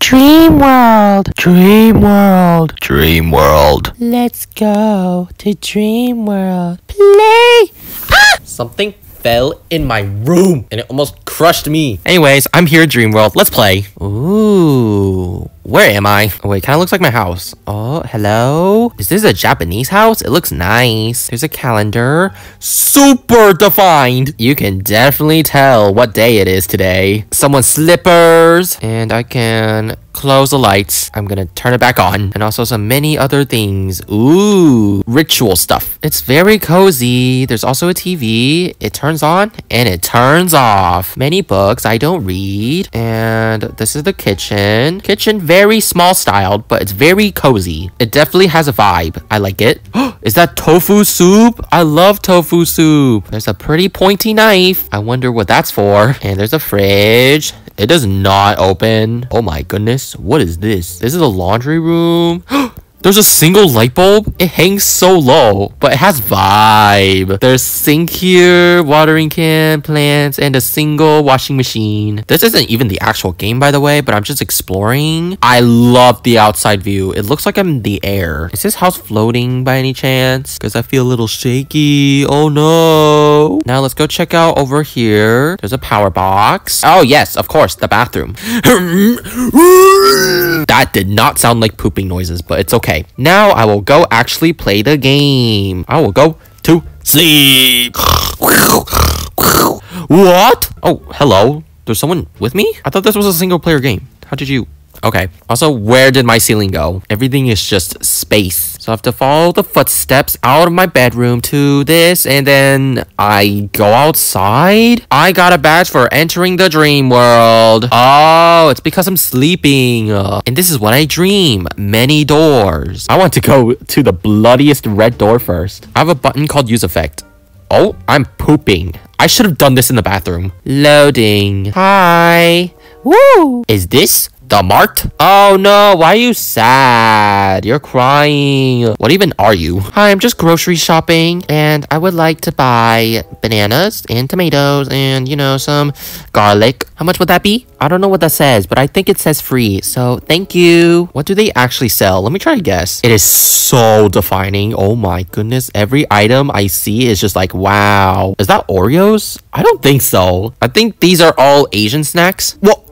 Dream World. Dream World. Dream World. Let's go to Dream World. Play. Ah! Something fell in my room and it almost crushed me. Anyways, I'm here at Dream World. Let's play. Ooh. Where am I? Oh, wait, kind of looks like my house. Oh, hello? Is this a Japanese house? It looks nice. There's a calendar. Super defined. You can definitely tell what day it is today. Someone's slippers. And I can close the lights. I'm gonna turn it back on. And also some many other things. Ooh, ritual stuff. It's very cozy. There's also a TV. It turns on and it turns off. Many books I don't read. And this is the kitchen. Kitchen very small styled, but it's very cozy. It definitely has a vibe. I like it. is that tofu soup? I love tofu soup. There's a pretty pointy knife. I wonder what that's for. And there's a fridge. It does not open. Oh my goodness. What is this? This is a laundry room. There's a single light bulb. It hangs so low, but it has vibe. There's sink here, watering can, plants, and a single washing machine. This isn't even the actual game, by the way, but I'm just exploring. I love the outside view. It looks like I'm in the air. Is this house floating by any chance? Because I feel a little shaky. Oh no. Now let's go check out over here. There's a power box. Oh yes, of course, the bathroom. that did not sound like pooping noises, but it's okay. Okay, now I will go actually play the game. I will go to sleep. What? Oh, hello. There's someone with me? I thought this was a single player game. How did you... Okay. Also, where did my ceiling go? Everything is just space. So I have to follow the footsteps out of my bedroom to this, and then I go outside. I got a badge for entering the dream world. Oh, it's because I'm sleeping. And this is what I dream. Many doors. I want to go to the bloodiest red door first. I have a button called use effect. Oh, I'm pooping. I should have done this in the bathroom. Loading. Hi. Woo. Is this the Mart? Oh no, why are you sad? You're crying. What even are you? Hi, I'm just grocery shopping and I would like to buy bananas and tomatoes and, you know, some garlic. How much would that be? I don't know what that says, but I think it says free. So thank you. What do they actually sell? Let me try to guess. It is so defining. Oh my goodness. Every item I see is just like, wow. Is that Oreos? I don't think so. I think these are all Asian snacks. Well,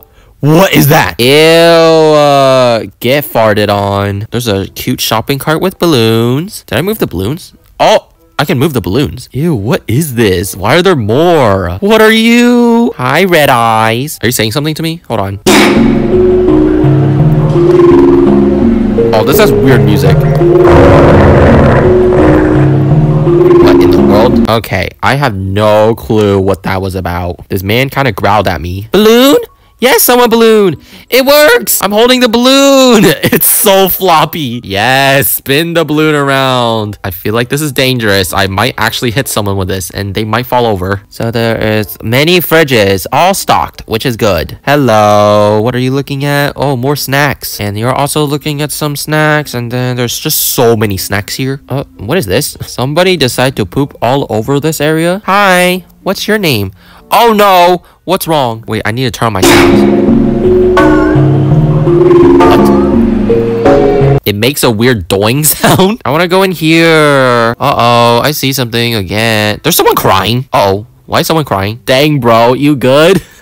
what is that? Ew, uh, get farted on. There's a cute shopping cart with balloons. Did I move the balloons? Oh, I can move the balloons. Ew, what is this? Why are there more? What are you? Hi, red eyes. Are you saying something to me? Hold on. Oh, this has weird music. What in the world? Okay, I have no clue what that was about. This man kind of growled at me. Balloon? Yes, I someone balloon. It works. I'm holding the balloon. It's so floppy. Yes, spin the balloon around. I feel like this is dangerous. I might actually hit someone with this and they might fall over. So there is many fridges, all stocked, which is good. Hello. What are you looking at? Oh, more snacks. And you're also looking at some snacks and then there's just so many snacks here. Uh, what is this? Somebody decide to poop all over this area? Hi, what's your name? Oh no! What's wrong? Wait, I need to turn on my sound. It makes a weird doing sound. I want to go in here. Uh-oh, I see something again. There's someone crying. Uh oh why is someone crying? Dang, bro, you good?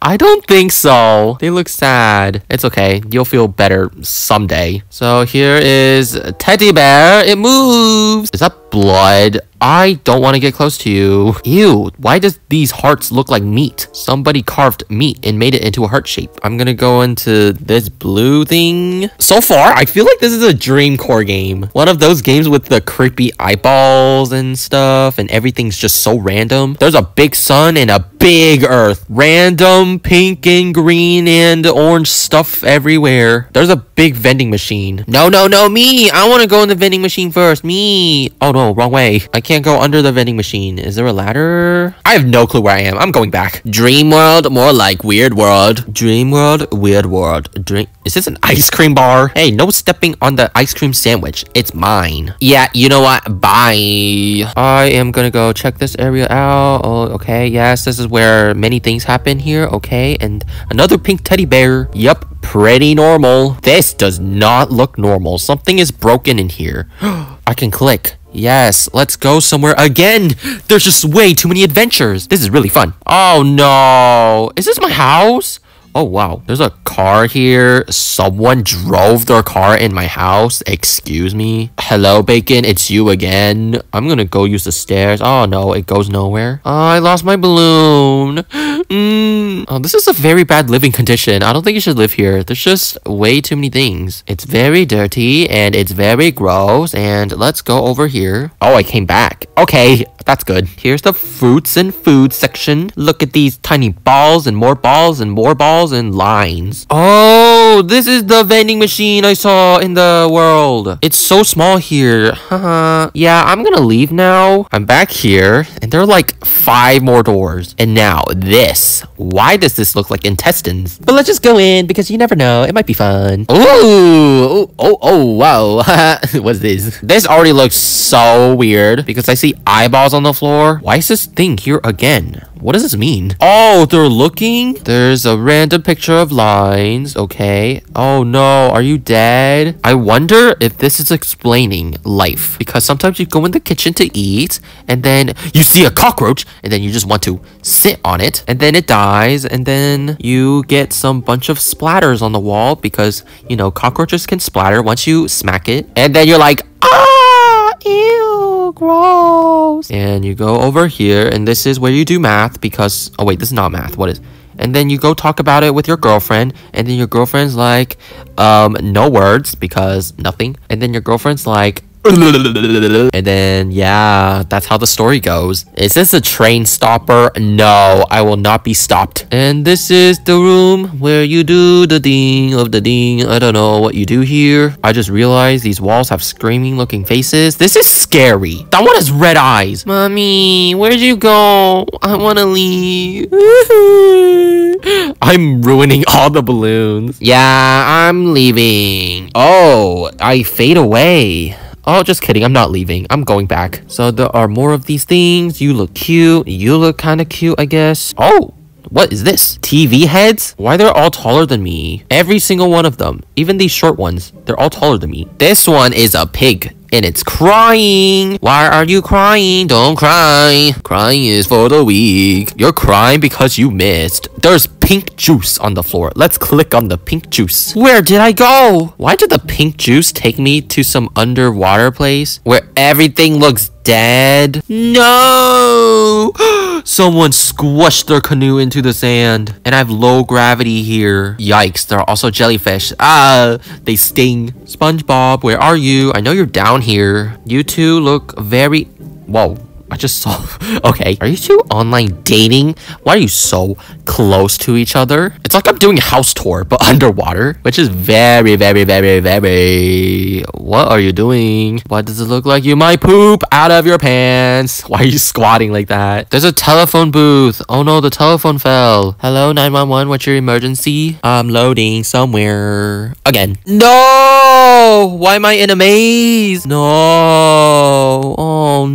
I don't think so. They look sad. It's okay. You'll feel better someday. So here is teddy bear. It moves. Is that blood? I don't want to get close to you. Ew, why does these hearts look like meat? Somebody carved meat and made it into a heart shape. I'm gonna go into this blue thing. So far, I feel like this is a dream core game. One of those games with the creepy eyeballs and stuff and everything's just so random. There's a big sun and a big earth. Random pink and green and orange stuff everywhere. There's a big vending machine. No, no, no, me. I want to go in the vending machine first. Me. Oh no, wrong way. I can't go under the vending machine. Is there a ladder? I have no clue where I am. I'm going back. Dream world, more like weird world. Dream world, weird world. Dream. Is this an ice cream bar? Hey, no stepping on the ice cream sandwich. It's mine. Yeah, you know what? Bye. I am gonna go check this area out. Oh, okay. Yes, this is where many things happen. here, okay, and another pink teddy bear. Yep, pretty normal. This does not look normal. Something is broken in here. I can click. Yes, let's go somewhere again. There's just way too many adventures. This is really fun. Oh no. Is this my house? Oh wow, there's a car here. Someone drove their car in my house. Excuse me. Hello, Bacon. It's you again. I'm gonna go use the stairs. Oh no, it goes nowhere. Oh, I lost my balloon. Mm. Oh, this is a very bad living condition. I don't think you should live here. There's just way too many things. It's very dirty and it's very gross. And let's go over here. Oh, I came back. Okay, that's good. Here's the fruits and food section. Look at these tiny balls and more balls and more balls and lines. Oh, this is the vending machine I saw in the world. It's so small here. Yeah, I'm gonna leave now. I'm back here and there are like five more doors. And now this. Why does this look like intestines? But let's just go in because you never know. It might be fun. Ooh. Oh, oh, wow. What's this? This already looks so weird because I see eyeballs on the floor. Why is this thing here again? What does this mean? Oh, they're looking? There's a random picture of lines. Okay. Oh no, are you dead? I wonder if this is explaining life. Because sometimes you go in the kitchen to eat, and then you see a cockroach, and then you just want to sit on it, and then it dies, and then you get some bunch of splatters on the wall because, you know, cockroaches can splatter once you smack it. And then you're like, ah, ew, gross. And you go over here, and this is where you do math because, oh wait, this is not math. What is, and then you go talk about it with your girlfriend, and then your girlfriend's like, um, no words because nothing. And then your girlfriend's like, and then, yeah, that's how the story goes. Is this a train stopper? No, I will not be stopped. And this is the room where you do the ding of the ding. I don't know what you do here. I just realized these walls have screaming looking faces. This is scary. That one has red eyes. Mommy, where'd you go? I want to leave. I'm ruining all the balloons. Yeah, I'm leaving. Oh, I fade away. Oh, just kidding. I'm not leaving. I'm going back. So there are more of these things. You look cute. You look kind of cute, I guess. Oh, what is this? TV heads? Why they're all taller than me? Every single one of them. Even these short ones. They're all taller than me. This one is a pig and it's crying. Why are you crying? Don't cry. Crying is for the weak. You're crying because you missed. There's pink juice on the floor. Let's click on the pink juice. Where did I go? Why did the pink juice take me to some underwater place where everything looks dead? No! Someone squished their canoe into the sand. And I have low gravity here. Yikes, there are also jellyfish. Ah, they sting. SpongeBob, where are you? I know you're down here. You two look very... Whoa, I just saw. Okay, are you two online dating? Why are you so close to each other? It's like I'm doing a house tour, but underwater, which is very, very, very, very. What are you doing? Why does it look like you might poop out of your pants? Why are you squatting like that? There's a telephone booth. Oh no, the telephone fell. Hello, 911, what's your emergency? I'm loading somewhere. Again. No! Why am I in a maze? No. Oh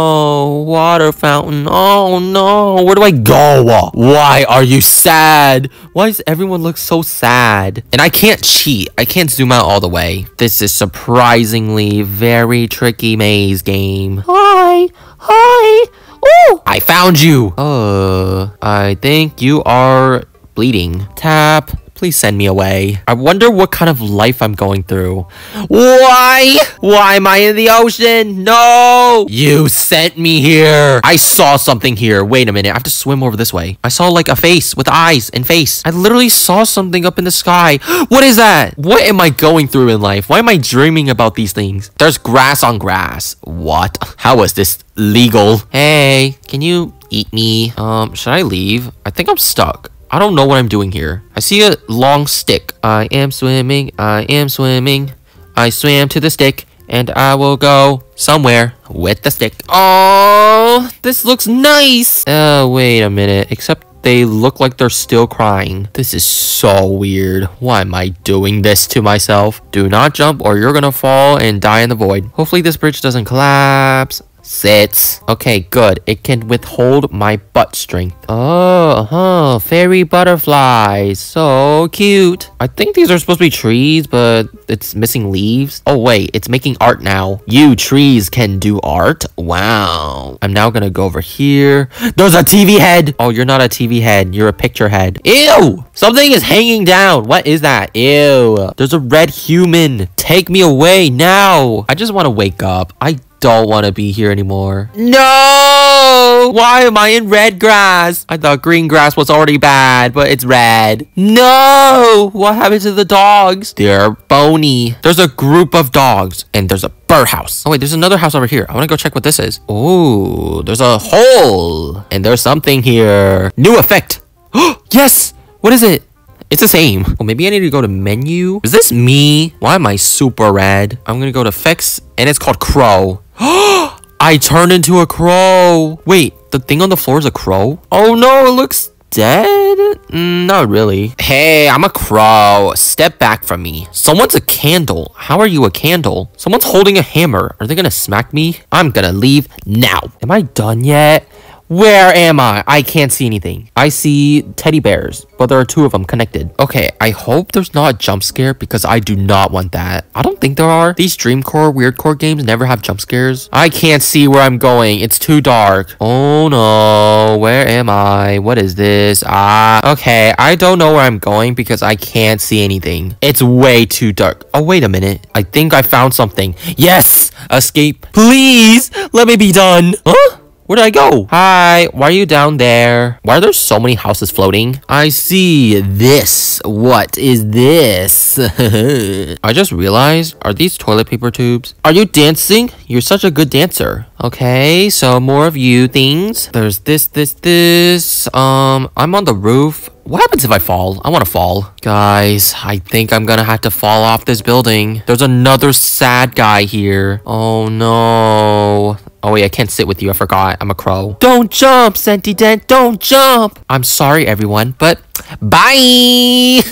no. Water fountain. Oh no. Where do I go? Why are you sad? Why does everyone look so sad? And I can't cheat. I can't zoom out all the way. This is surprisingly very tricky maze game. Hi. Hi. Oh. I found you. Uh, I think you are bleeding. Tap. Please send me away. I wonder what kind of life I'm going through. Why? Why am I in the ocean? No! You sent me here. I saw something here. Wait a minute. I have to swim over this way. I saw like a face with eyes and face. I literally saw something up in the sky. What is that? What am I going through in life? Why am I dreaming about these things? There's grass on grass. What? How is this legal? Hey, can you eat me? Um, should I leave? I think I'm stuck. I don't know what I'm doing here. I see a long stick. I am swimming. I am swimming. I swam to the stick and I will go somewhere with the stick. Oh, this looks nice. Oh, wait a minute. Except they look like they're still crying. This is so weird. Why am I doing this to myself? Do not jump or you're gonna fall and die in the void. Hopefully this bridge doesn't collapse. Sit. Okay, good. It can withhold my butt strength. Oh, huh. Fairy butterflies. So cute. I think these are supposed to be trees, but it's missing leaves. Oh, wait. It's making art now. You trees can do art? Wow. I'm now gonna go over here. There's a TV head. Oh, you're not a TV head. You're a picture head. Ew. Something is hanging down. What is that? Ew. There's a red human. Take me away now. I just want to wake up. I don't want to be here anymore. No! Why am I in red grass? I thought green grass was already bad, but it's red. No! What happened to the dogs? They're bony. There's a group of dogs, and there's a birdhouse. Oh, wait, there's another house over here. I want to go check what this is. Oh, there's a hole, and there's something here. New effect. yes! What is it? It's the same. Well, maybe I need to go to menu. Is this me? Why am I super red? I'm gonna go to fix, and it's called crow. I turned into a crow. Wait, the thing on the floor is a crow? Oh no, it looks dead? Mm, not really. Hey, I'm a crow. Step back from me. Someone's a candle. How are you a candle? Someone's holding a hammer. Are they gonna smack me? I'm gonna leave now. Am I done yet? Where am I? I can't see anything. I see teddy bears, but there are two of them connected. Okay, I hope there's not a jump scare because I do not want that. I don't think there are. These Dreamcore, Weirdcore games never have jump scares. I can't see where I'm going. It's too dark. Oh no, where am I? What is this? Ah, okay, I don't know where I'm going because I can't see anything. It's way too dark. Oh, wait a minute. I think I found something. Yes! Escape. Please, let me be done. Huh? Where did I go? Hi, why are you down there? Why are there so many houses floating? I see this. What is this? I just realized, are these toilet paper tubes? Are you dancing? You're such a good dancer. Okay, so more of you things. There's this, this, this. Um, I'm on the roof. What happens if I fall? I want to fall. Guys, I think I'm gonna have to fall off this building. There's another sad guy here. Oh no. Oh wait, I can't sit with you. I forgot. I'm a crow. Don't jump, CentiDent. Don't jump. I'm sorry, everyone, but bye.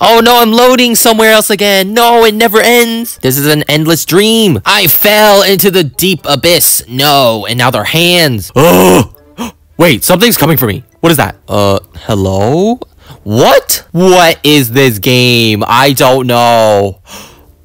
oh no, I'm loading somewhere else again. No, it never ends. This is an endless dream. I fell into the deep abyss. No, and now they're hands. Oh. Wait, something's coming for me. What is that? Uh, hello? What? What is this game? I don't know.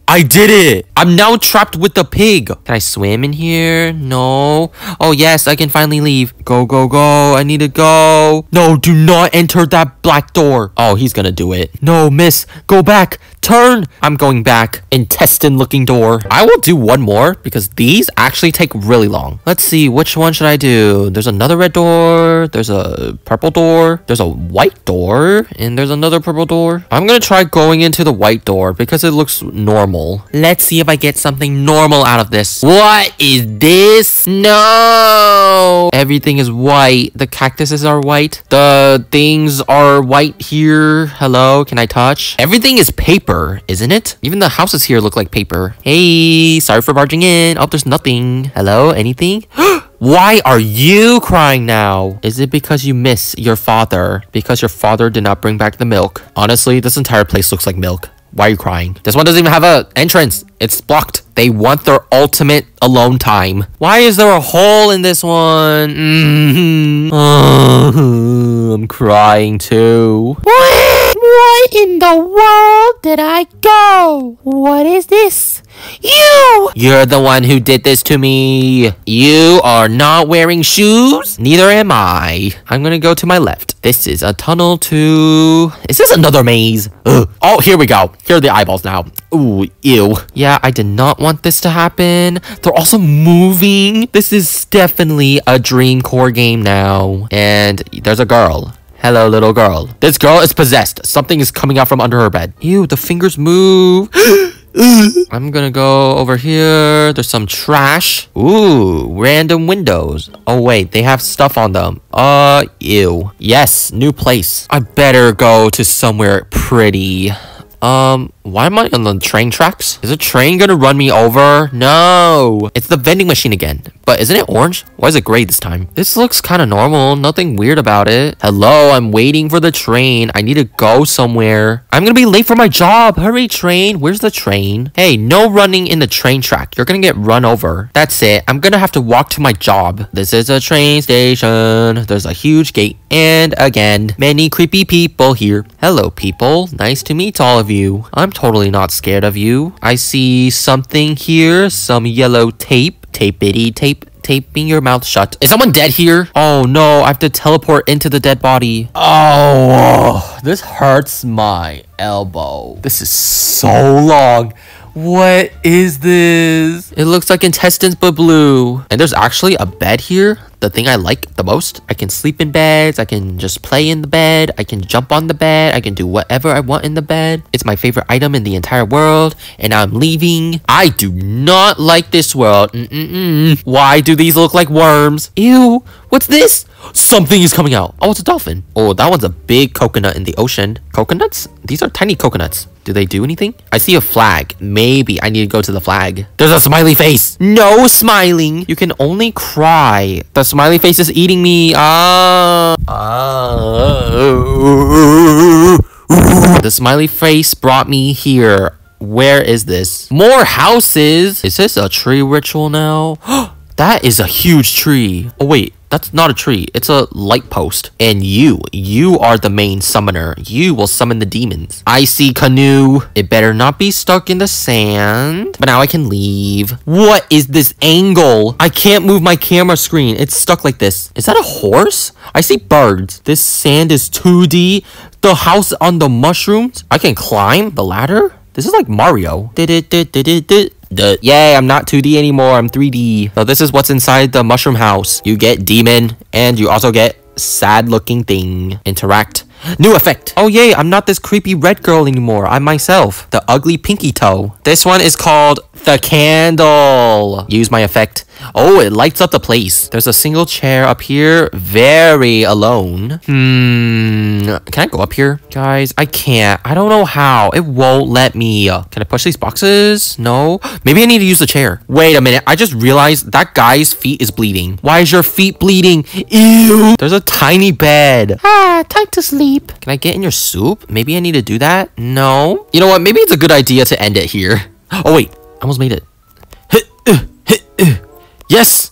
I did it! I'm now trapped with the pig. Can I swim in here? No. Oh, yes, I can finally leave. Go, go, go. I need to go. No, do not enter that black door. Oh, he's gonna do it. No, miss. Go back. Turn. I'm going back. Intestine looking door. I will do one more because these actually take really long. Let's see. Which one should I do? There's another red door. There's a purple door. There's a white door. And there's another purple door. I'm gonna try going into the white door because it looks normal normal. Let's see if I get something normal out of this. What is this? No! Everything is white. The cactuses are white. The things are white here. Hello, can I touch? Everything is paper, isn't it? Even the houses here look like paper. Hey, sorry for barging in. Oh, there's nothing. Hello, anything? Why are you crying now? Is it because you miss your father? Because your father did not bring back the milk? Honestly, this entire place looks like milk. Why are you crying? This one doesn't even have an entrance. It's blocked. They want their ultimate alone time. Why is there a hole in this one? Mm -hmm. I'm crying too. Where in the world did I go? What is this? You! You're the one who did this to me. You are not wearing shoes? Neither am I. I'm gonna go to my left. This is a tunnel to... Is this another maze? Ugh. Oh, here we go. Here are the eyeballs now. Ooh, ew. Yeah, I did not want this to happen. They're also moving. This is definitely a Dreamcore game now. And there's a girl. Hello, little girl. This girl is possessed. Something is coming out from under her bed. Ew, the fingers move. I'm gonna go over here. There's some trash. Ooh, random windows. Oh, wait, they have stuff on them. Uh, ew. Yes, new place. I better go to somewhere pretty. Um, Why am I on the train tracks? Is a train gonna run me over? No. It's the vending machine again. But isn't it orange? Why is it gray this time? This looks kind of normal. Nothing weird about it. Hello, I'm waiting for the train. I need to go somewhere. I'm gonna be late for my job. Hurry, train. Where's the train? Hey, no running in the train track. You're gonna get run over. That's it. I'm gonna have to walk to my job. This is a train station. There's a huge gate. And again, many creepy people here. Hello, people. Nice to meet all of you. I'm totally not scared of you. I see something here. Some yellow tape. Tapey tape taping your mouth shut. Is someone dead here? Oh no, I have to teleport into the dead body. Oh, this hurts my elbow. This is so long. What is this? It looks like intestines but blue. And there's actually a bed here. The thing I like the most. I can sleep in beds. I can just play in the bed. I can jump on the bed. I can do whatever I want in the bed. It's my favorite item in the entire world. And I'm leaving. I do not like this world. Mm -mm -mm. Why do these look like worms? Ew. What's this? Something is coming out. Oh, it's a dolphin. Oh, that one's a big coconut in the ocean. Coconuts? These are tiny coconuts. Do they do anything? I see a flag. Maybe I need to go to the flag. There's a smiley face. No smiling. You can only cry. The smiley face is eating me. Ah. Ah. The smiley face brought me here. Where is this? More houses. Is this a tree ritual now? that is a huge tree. Oh, wait. That's not a tree. It's a light post. And you, you are the main summoner. You will summon the demons. I see canoe. It better not be stuck in the sand. But now I can leave. What is this angle? I can't move my camera screen. It's stuck like this. Is that a horse? I see birds. This sand is 2D. The house on the mushrooms. I can climb the ladder. This is like Mario. Did it, did, did, did, did. The, yay, I'm not 2D anymore, I'm 3D. So this is what's inside the mushroom house. You get demon, and you also get sad looking thing. Interact. New effect! Oh yay, I'm not this creepy red girl anymore. I'm myself, the ugly pinky toe. This one is called the candle. Use my effect. Oh, it lights up the place. There's a single chair up here. Very alone. Hmm. Can I go up here? Guys, I can't. I don't know how. It won't let me. Can I push these boxes? No. Maybe I need to use the chair. Wait a minute. I just realized that guy's feet is bleeding. Why is your feet bleeding? Ew. There's a tiny bed. Ah, time to sleep. Can I get in your soup? Maybe I need to do that? No. You know what? Maybe it's a good idea to end it here. Oh, wait. I almost made it. Uh, uh. Yes!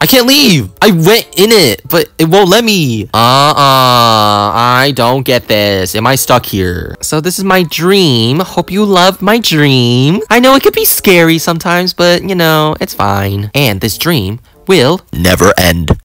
I can't leave! I went in it, but it won't let me. Uh-uh. I don't get this. Am I stuck here? So this is my dream. Hope you love my dream. I know it could be scary sometimes, but you know, it's fine. And this dream will never end.